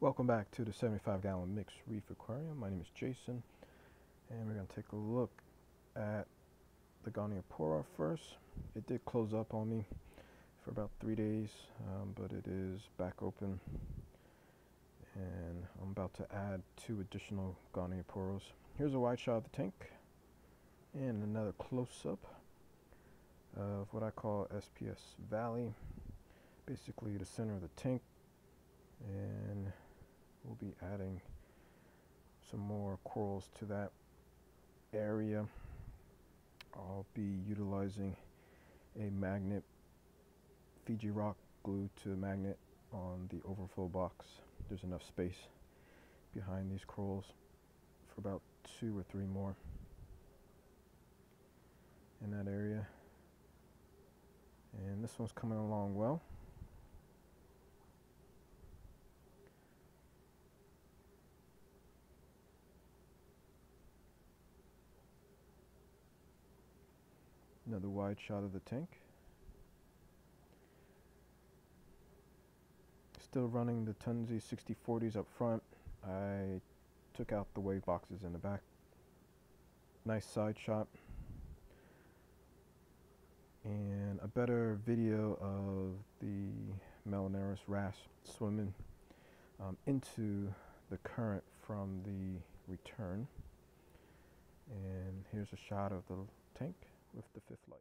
Welcome back to the 75 gallon mixed reef aquarium. My name is Jason and we're going to take a look at the Goniopora first. It did close up on me for about three days um, but it is back open and I'm about to add two additional Gonioporas. Here's a wide shot of the tank and another close-up of what I call SPS Valley basically the center of the tank and we'll be adding some more corals to that area. I'll be utilizing a magnet Fiji rock glued to a magnet on the overflow box. There's enough space behind these corals for about two or three more in that area. And this one's coming along well. Another wide shot of the tank. Still running the Tunze 6040s up front. I took out the wave boxes in the back. Nice side shot. And a better video of the Melanurus wrasse swimming um, into the current from the return. And here's a shot of the tank with the fifth light.